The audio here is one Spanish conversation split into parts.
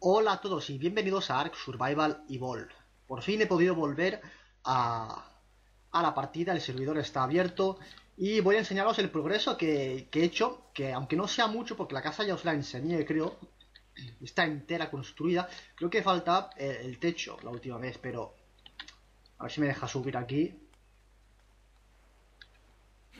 Hola a todos y bienvenidos a Ark Survival Evolved. Por fin he podido volver a, a la partida, el servidor está abierto y voy a enseñaros el progreso que, he hecho, que aunque no sea mucho, porque la casa ya os la enseñé, creo, está entera construida, creo que falta el, techo la última vez, pero a ver si me deja subir aquí.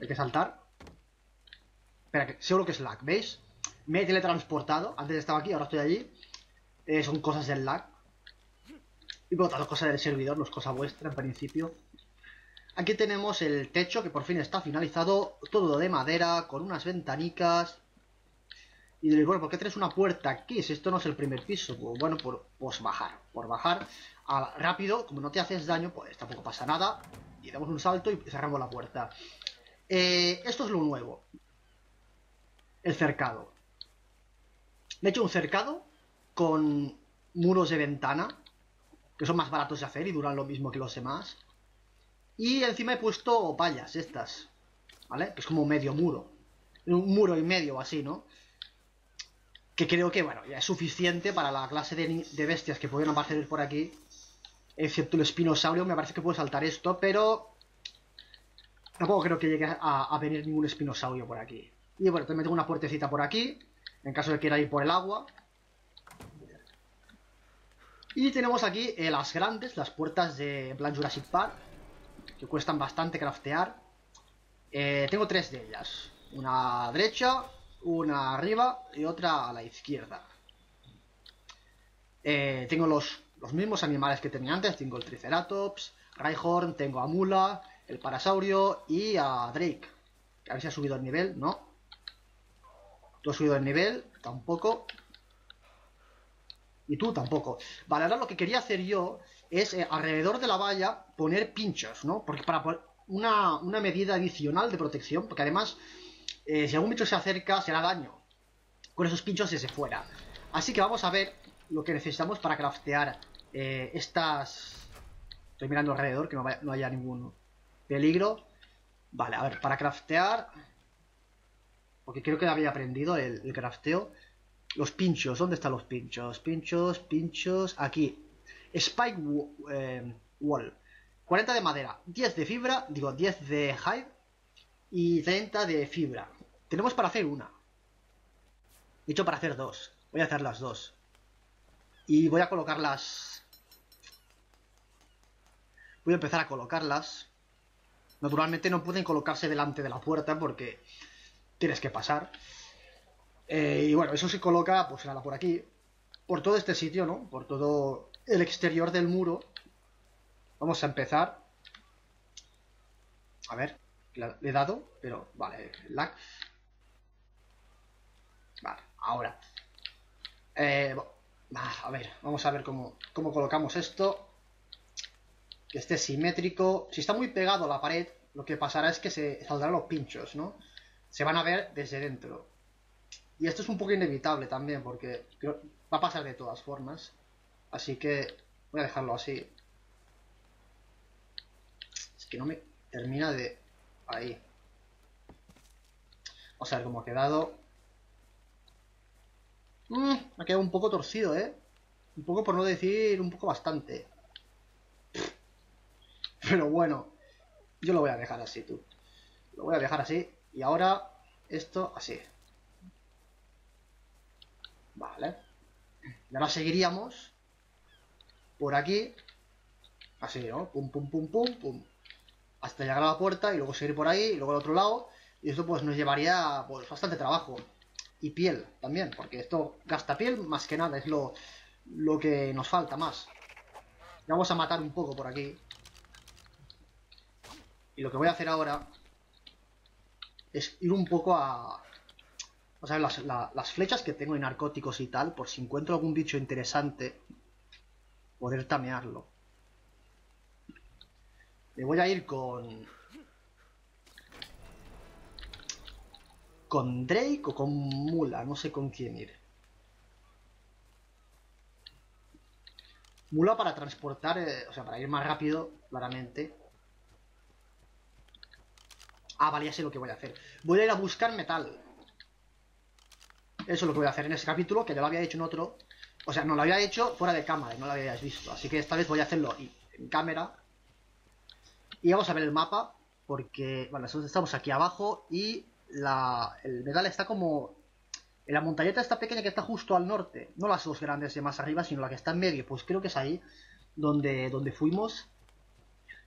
Hay que saltar. Espera, que seguro que es lag, ¿veis? Me he teletransportado, antes estaba aquí, ahora estoy allí. Eh, son cosas del lag. Y por otras cosas del servidor, no es cosa vuestra en principio. Aquí tenemos el techo que por fin está finalizado, todo de madera, con unas ventanicas. Y diréis, bueno, ¿por qué tienes una puerta aquí? Si esto no es el primer piso. Pues, bueno, por pues bajar. Por bajar rápido, como no te haces daño, pues tampoco pasa nada. Y damos un salto y cerramos la puerta. Eh, esto es lo nuevo. El cercado. Me he hecho un cercado con muros de ventana, que son más baratos de hacer y duran lo mismo que los demás. Y encima he puesto vallas estas, ¿vale? Que es como medio muro. Un muro y medio así, ¿no? Que creo que, bueno, ya es suficiente para la clase de, bestias que pueden aparecer por aquí. Excepto el espinosaurio, me parece que puede saltar esto, pero... Tampoco creo que llegue a, venir ningún espinosaurio por aquí. Y bueno, también tengo una puertecita por aquí, en caso de que quiera ir por el agua. Y tenemos aquí eh, las grandes, las puertas de Plan Jurassic Park que cuestan bastante craftear. Eh, tengo tres de ellas. Una derecha, una arriba y otra a la izquierda. Eh, tengo los, los, mismos animales que tenía antes. Tengo el Triceratops, Rhyhorn, tengo a Mula, el Parasaurio y a Drake. A ver si ha subido el nivel, ¿no? ¿Tú has subido el nivel? Tampoco. Y tú tampoco. Vale, ahora lo que quería hacer yo es eh, alrededor de la valla poner pinchos, ¿no? Porque para una, una medida adicional de protección, porque además, eh, si algún bicho se acerca, se hará daño con esos pinchos desde fuera. Así que vamos a ver lo que necesitamos para craftear eh, estas... Estoy mirando alrededor, que no, haya ningún peligro. Vale, a ver, para craftear... Porque creo que había aprendido el, el crafteo. Los pinchos, ¿dónde están los pinchos? Pinchos, pinchos, aquí. Spike eh, Wall. 40 de madera, 10 de fibra, digo 10 de hide y 30 de fibra. Tenemos para hacer una. He hecho para hacer dos. Voy a hacer las dos. Y voy a colocarlas. Voy a empezar a colocarlas. Naturalmente no pueden colocarse delante de la puerta porque tienes que pasar. Eh, y bueno, eso se coloca, pues nada, por aquí. Por todo este sitio, ¿no? Por todo el exterior del muro. Vamos a empezar. A ver, le he dado, pero vale, lag. Vale, ahora. Eh, a ver, vamos a ver cómo, cómo colocamos esto. Que esté simétrico. Si está muy pegado a la pared, lo que pasará es que se saldrán los pinchos, ¿no? Se van a ver desde dentro. Y esto es un poco inevitable también, porque va a pasar de todas formas. Así que voy a dejarlo así. Es que no me termina de... Ahí. Vamos a ver cómo ha quedado. Mm, ha quedado un poco torcido, ¿eh? Un poco por no decir un poco bastante. Pero bueno, yo lo voy a dejar así, tú. Lo voy a dejar así. Y ahora esto así. Vale. Y ahora seguiríamos por aquí. Así, ¿no? Pum, pum, pum, pum, pum. Hasta llegar a la puerta y luego seguir por ahí y luego al otro lado. Y esto pues nos llevaría pues bastante trabajo. Y piel también, porque esto gasta piel más que nada, es lo, lo que nos falta más. Vamos a matar un poco por aquí. Y lo que voy a hacer ahora es ir un poco a... Vamos a ver las, flechas que tengo en narcóticos y tal, por si encuentro algún bicho interesante poder tamearlo. Me voy a ir con... Con Drake o con Mula, no sé con quién ir. Mula para transportar, eh, o sea, para ir más rápido, claramente. Ah, vale, ya sé lo que voy a hacer. Voy a ir a buscar metal. Eso es lo que voy a hacer en ese capítulo, que ya lo había hecho en otro. O sea, no lo había hecho fuera de cámara y no lo habíais visto. Así que esta vez voy a hacerlo en cámara. Y vamos a ver el mapa. Porque, bueno, estamos aquí abajo y la, el metal está como... En la montañeta esta pequeña que está justo al norte. No las dos grandes de más arriba, sino la que está en medio. Pues creo que es ahí donde, donde fuimos.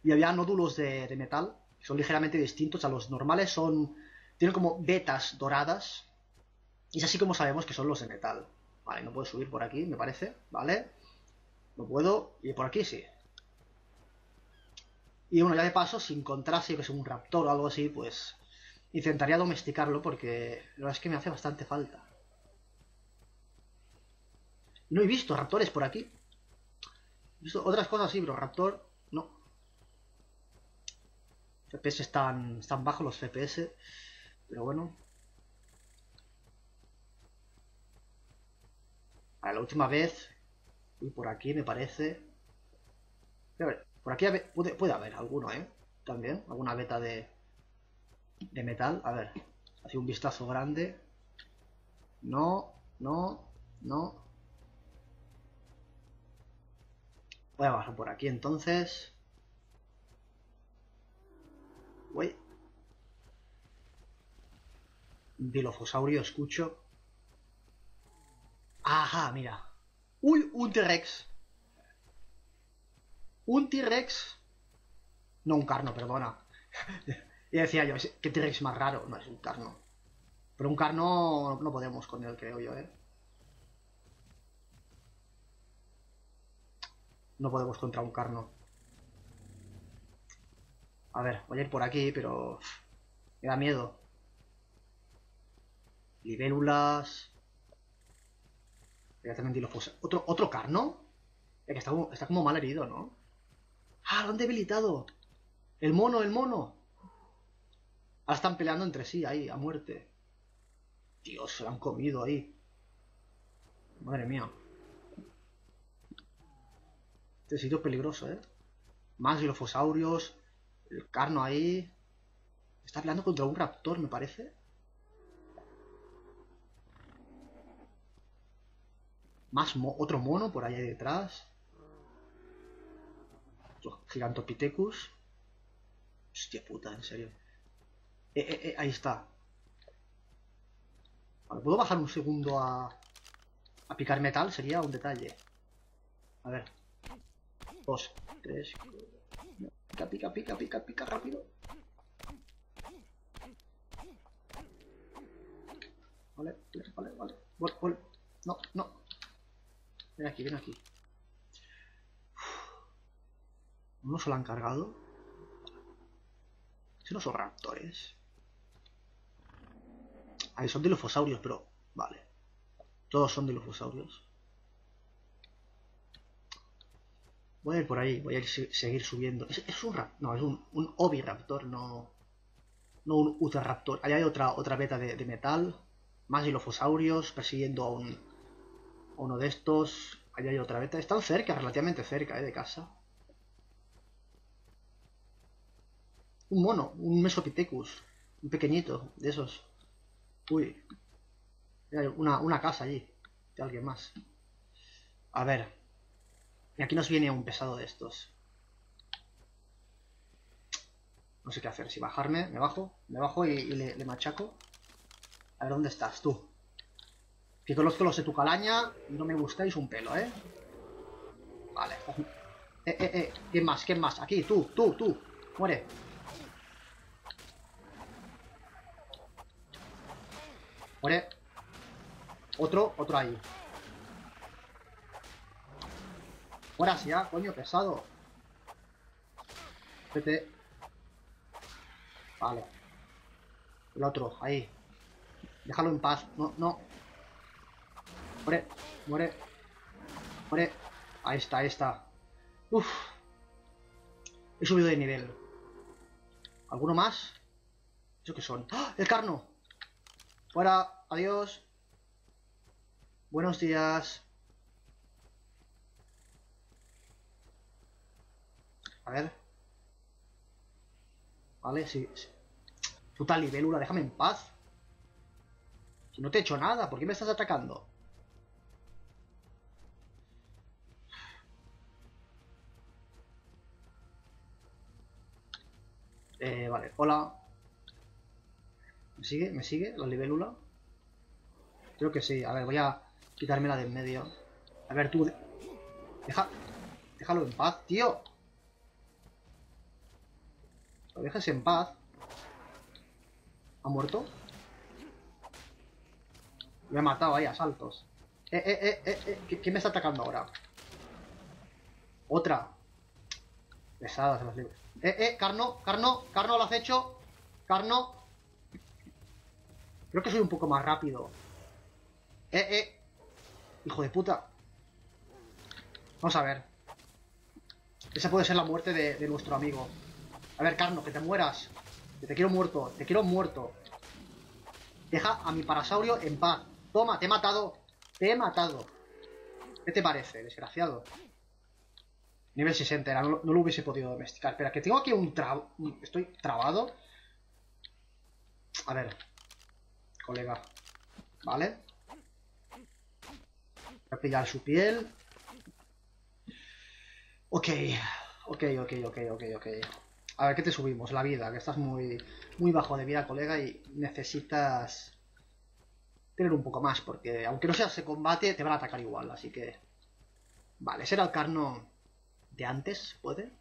Y había nódulos de, de metal. Son ligeramente distintos a los normales. Son... Tienen como vetas doradas. Y es así como sabemos que son los de metal. Vale, no puedo subir por aquí, me parece. Vale. No puedo. Y por aquí sí. Y bueno, ya de paso, si encontrase que es un raptor o algo así, pues intentaría domesticarlo porque la verdad es que me hace bastante falta. No he visto raptores por aquí. He visto otras cosas sí, pero raptor no. FPS están, están bajos los FPS. Pero bueno. La última vez y por aquí me parece... por aquí puede, puede, haber alguno, ¿eh? También, alguna beta de, de metal. A ver, así un vistazo grande. No, no, no. Voy a bajar por aquí entonces. Uy. Dilofosaurio, escucho. Ajá, mira. Uy, un T-Rex. Un T-Rex. No, un carno, perdona. y decía yo, ¿qué T-Rex más raro? No, es un carno. Pero un carno no podemos con él, creo yo, ¿eh? No podemos contra un carno. A ver, voy a ir por aquí, pero... Me da miedo. Libélulas ¿Otro, otro carno? que está, está como mal herido, ¿no? ¡Ah, lo han debilitado! ¡El mono, el mono! Ahora están peleando entre sí ahí, a muerte. Dios, se lo han comido ahí. Madre mía. Este sitio es peligroso, ¿eh? Más gilofosaurios. El carno ahí. Está peleando contra un raptor, me parece. Más otro mono por allá detrás. Gigantopithecus. Hostia puta, en serio. Eh, eh, eh, ahí está. ¿puedo bajar un segundo a, a picar metal? Sería un detalle. A ver. Dos, tres. Pica, pica, pica, pica, pica, rápido. Vale, vale, vale. vale. No, no. Ven aquí, ven aquí. ¿No se lo han cargado? Si no son raptores. Ahí son dilofosaurios, pero... Vale. Todos son dilofosaurios. Voy a ir por ahí, voy a ir seguir subiendo. Es, un rap... No, es un, un oviraptor, no... No un uterraptor. Ahí hay otra, otra beta de, de metal. Más dilofosaurios persiguiendo a un, uno de estos. Ahí hay otra beta. Están cerca, relativamente cerca, ¿eh? De casa. Un mono, un Mesopithecus. Un pequeñito, de esos. Uy. Hay una, una casa allí. De alguien más. A ver. Y aquí nos viene un pesado de estos. No sé qué hacer. Si bajarme, me bajo. Me bajo y, le machaco. A ver, ¿dónde estás tú? Que conozco los de tu calaña y no me gustáis un pelo, ¿eh? Vale. Eh, eh, eh. ¿Quién más? ¿Quién más? Aquí, tú, tú, tú. Muere. Muere. Otro, otro ahí. Fuera ya, coño, pesado. Vete. Vale. El otro, ahí. Déjalo en paz. No, no. Muere, muere, muere. Ahí está, ahí está. Uf. He subido de nivel. ¿Alguno más? ¿Eso qué son? ¡Ah! ¡El carno! Fuera, adiós. Buenos días. A ver. Vale, sí. sí. Puta libélula, déjame en paz. Si no te he hecho nada, ¿por qué me estás atacando? Eh, vale, hola. ¿Me sigue? ¿Me sigue la libélula? Creo que sí. A ver, voy a quitarme la de en medio. A ver, tú... Deja... Déjalo en paz, tío. Lo dejes en paz. ¿Ha muerto? Me ha matado ahí a saltos. Eh, eh, eh, eh, eh. ¿Quién me está atacando ahora? Otra. Pesadas las libros. Eh, eh, Carno, Carno, Carno, lo has hecho. Carno. Creo que soy un poco más rápido. Eh, eh. Hijo de puta. Vamos a ver. Esa puede ser la muerte de, nuestro amigo. A ver, Carno, que te mueras. Que te quiero muerto. Te quiero muerto. Deja a mi parasaurio en paz. Toma, te he matado. Te he matado. ¿Qué te parece, desgraciado? Nivel 60, era, no, lo hubiese podido domesticar. Espera, que tengo aquí un trabo. Estoy trabado. A ver. Colega. Vale. Voy a pillar su piel. Ok. Ok, ok, ok, ok, ok. A ver, ¿qué te subimos? La vida, que estás muy, muy bajo de vida, colega, y necesitas tener un poco más, porque aunque no seas ese combate, te van a atacar igual, así que... Vale, ese era el carno de antes, ¿puede?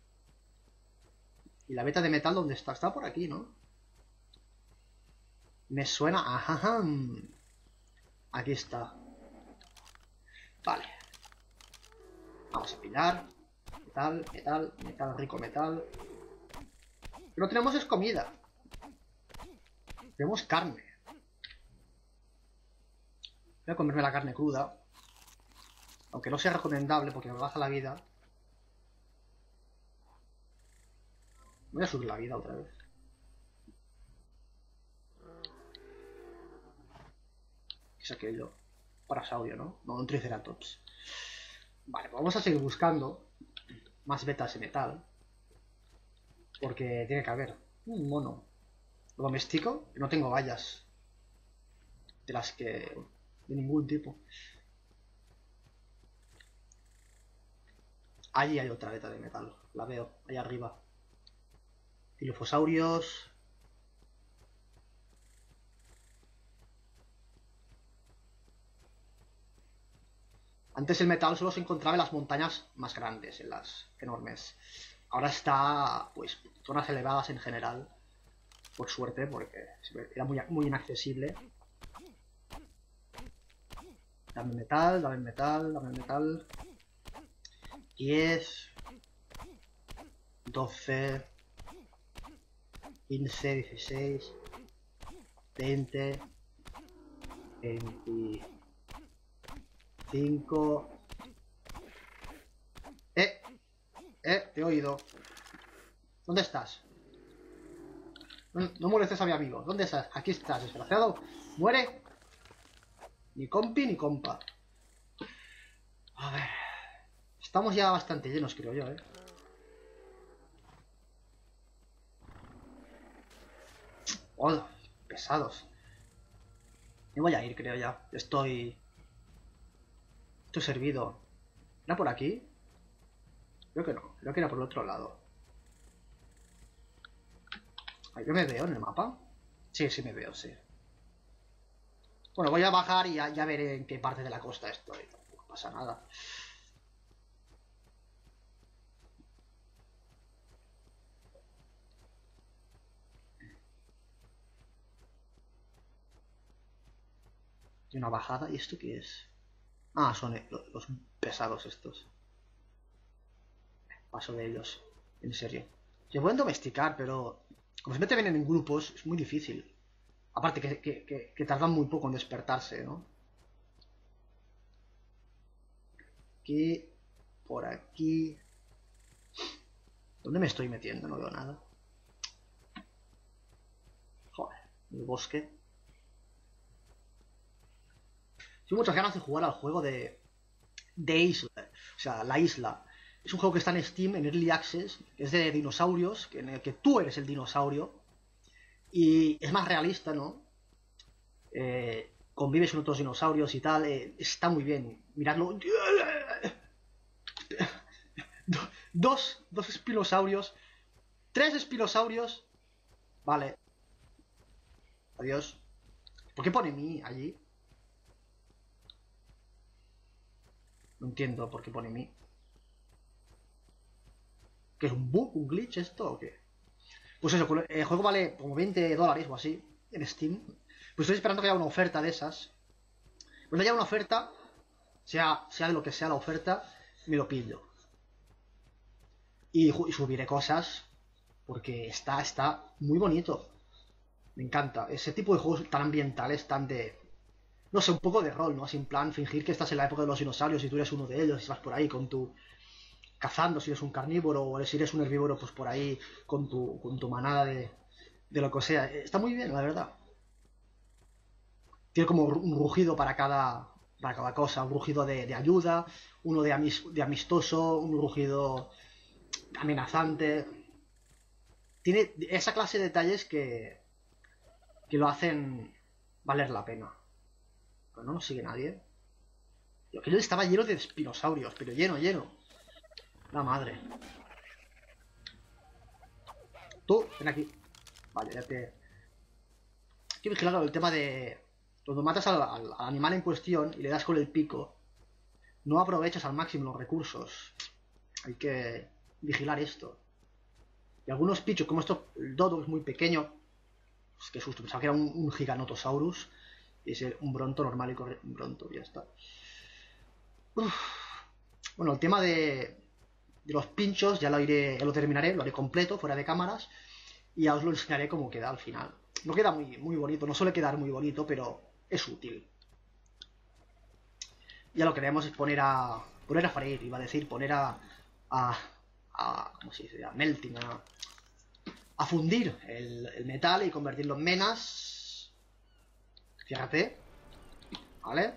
¿Y la beta de metal dónde está? Está por aquí, ¿no? Me suena... Ajá. Aquí está. Vale. Vamos a pillar. Metal, metal, metal, rico metal. Lo que no tenemos es comida. Tenemos carne. Voy a comerme la carne cruda. Aunque no sea recomendable porque me baja la vida. Voy a subir la vida otra vez. ¿Qué es aquello? Parasaurio, ¿no? No, un Triceratops. Vale, pues vamos a seguir buscando más betas de metal. Porque tiene que haber un mono. Lo domestico, no tengo vallas. De las que... De ningún tipo. Allí hay otra beta de metal. La veo, allá arriba. Dilofosaurios. Antes el metal solo se encontraba en las montañas más grandes, en las enormes. Ahora está, pues, zonas elevadas en general. Por suerte, porque era muy, muy inaccesible. Dame metal, dame metal, dame metal. 10. 12. 15, 16. 20. 25. ¡Eh! ¡Eh! Te he oído. ¿Dónde estás? No, no a mi amigo. ¿Dónde estás? Aquí estás, desgraciado. ¡Muere! Ni compi ni compa. A ver. Estamos ya bastante llenos, creo yo, ¿eh? Oh, pesados. Me voy a ir, creo ya. Estoy... Estoy servido. ¿Era por aquí? Creo que no. Creo que era por el otro lado. ¿Yo me veo en el mapa? Sí, sí me veo, sí. Bueno, voy a bajar y ya, ya veré en qué parte de la costa estoy. No pasa nada. Y una bajada. ¿Y esto qué es? Ah, son los pesados estos. Paso de ellos. En serio. Se pueden domesticar, pero... Como se meten en grupos, es muy difícil. Aparte que, que, que, que tardan muy poco en despertarse, ¿no? Aquí... Por aquí... ¿Dónde me estoy metiendo? No veo nada. Joder, el bosque. Tengo muchas ganas de jugar al juego de, de Isla. O sea, la isla. Es un juego que está en Steam, en Early Access, es de dinosaurios, en el que tú eres el dinosaurio. Y es más realista, ¿no? Eh, convives con otros dinosaurios y tal. Eh, está muy bien. Miradlo. Dos, dos espirosaurios. Tres espirosaurios Vale. Adiós. ¿Por qué pone mi allí? No entiendo por qué pone mi. ¿Qué es un bug, un glitch esto o qué? Pues eso, el juego vale como 20 dólares o así en Steam. Pues estoy esperando que haya una oferta de esas. Cuando haya una oferta, sea, sea de lo que sea la oferta, me lo pillo. Y, y subiré cosas porque está, está muy bonito. Me encanta. Ese tipo de juegos tan ambientales, tan de. No sé, un poco de rol, ¿no? Así en plan, fingir que estás en la época de los dinosaurios y tú eres uno de ellos y vas por ahí con tu. cazando si eres un carnívoro o si eres un herbívoro, pues por ahí con tu, con tu manada de, de lo que sea. Está muy bien, la verdad. Tiene como un rugido para cada, para cada cosa. Un rugido de, ayuda, uno de, de amistoso, un rugido amenazante. Tiene esa clase de detalles que, que lo hacen valer la pena. Pero no nos sigue nadie. Creo que estaba lleno de espinosaurios, pero lleno, lleno. La madre. Tú, ven aquí. Vale, ya te... Hay que vigilar el tema de... Cuando matas al, animal en cuestión y le das con el pico, no aprovechas al máximo los recursos. Hay que vigilar esto. Y algunos pichos, como esto, el dodo es muy pequeño, pues qué susto, pensaba que era un, Giganotosaurus. Y es un bronto normal y corre. Un bronto, ya está. Bueno, el tema de, de los pinchos ya lo iré, ya lo terminaré, lo haré completo, fuera de cámaras. Y ya os lo enseñaré cómo queda al final. No queda muy, muy bonito, no suele quedar muy bonito, pero es útil. Ya lo que queremos es poner a. poner a freír, iba a decir, poner a. a. a ¿cómo se dice? A melting, a a fundir el, metal y convertirlo en menas. Fíjate. ¿Vale?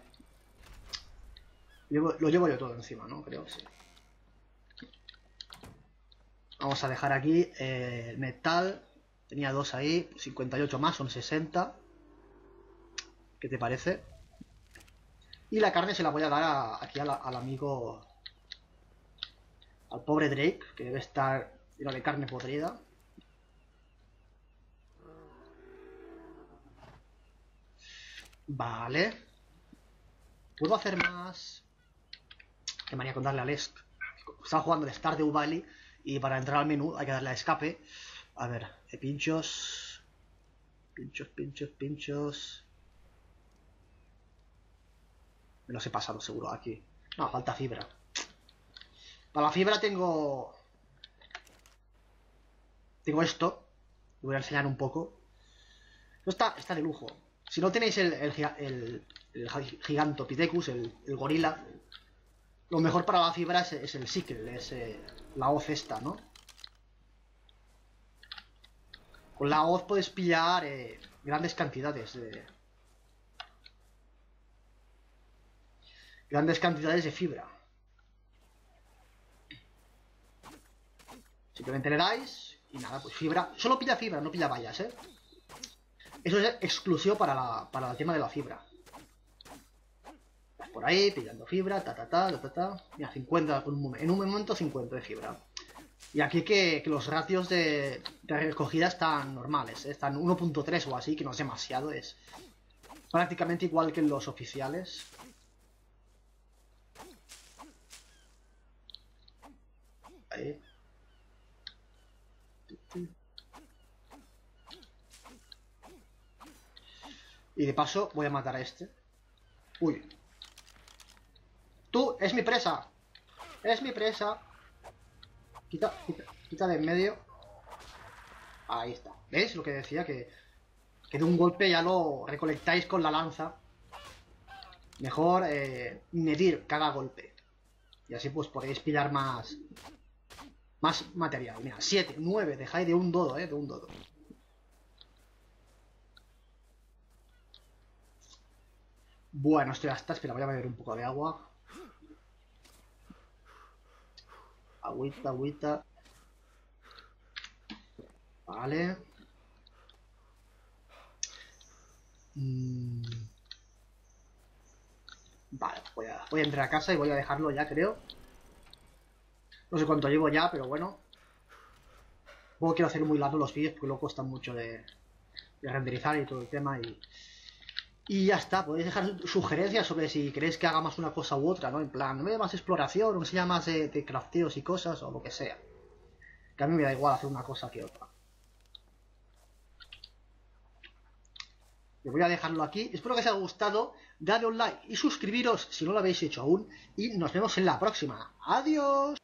lo llevo yo todo encima, ¿no? Creo, sí. Vamos a dejar aquí eh, metal. Tenía dos ahí, 58 más, son 60. ¿Qué te parece? Y la carne se la voy a dar aquí al amigo... Al pobre Drake, que debe estar... Mira de carne podrida. Vale. Puedo hacer más... Que manía con darle al ESC. Estaba jugando el Stardew Valley y para entrar al menú hay que darle a escape. A ver, eh, pinchos... Pinchos, pinchos, pinchos... Me los he pasado seguro aquí. No, falta fibra. Para la fibra tengo... Tengo esto. voy a enseñar un poco. Está, está de lujo. Si no tenéis el, el, el, Gigantopithecus, el, gorila, lo mejor para la fibra es, el sickle, es eh, la hoz esta, ¿no? Con la hoz puedes pillar eh, grandes cantidades de... Grandes cantidades de fibra. Simplemente le dais y nada, pues fibra. Solo pilla fibra, no pilla vallas, ¿eh? Eso es exclusivo para, la, para el tema de la fibra. Por ahí pillando fibra, ta ta ta, ta ta. Mira, 50 en un momento 50 de fibra. Y aquí que, los ratios de, recogida están normales, ¿eh? están 1.3 o así, que no es demasiado, es prácticamente igual que en los oficiales. Ahí. Y de paso voy a matar a este. Uy. Tú, es mi presa. Es mi presa. Quita, quita, quita de en medio. Ahí está. ¿Ves lo que decía? Que, que de un golpe ya lo recolectáis con la lanza. Mejor eh, medir cada golpe. Y así pues podéis pillar más... Más material. Mira, 7, 9. Dejáis de un dodo, eh. De un dodo. Bueno, estoy hasta. Espera, voy a beber un poco de agua. Agüita, agüita. Vale. Mm. Vale, voy a, voy a entrar a casa y voy a dejarlo ya, creo. No sé cuánto llevo ya, pero bueno. Luego quiero hacer muy largo los vídeos porque luego cuesta mucho de, de renderizar y todo el tema y... Y ya está, podéis dejar sugerencias sobre si queréis que haga más una cosa u otra, ¿no? En plan, me más exploración, o me enseña más de, de crafteos y cosas, o lo que sea. Que a mí me da igual hacer una cosa que otra. Yo voy a dejarlo aquí. Espero que os haya gustado. Dadle un like y suscribiros si no lo habéis hecho aún. Y nos vemos en la próxima. Adiós.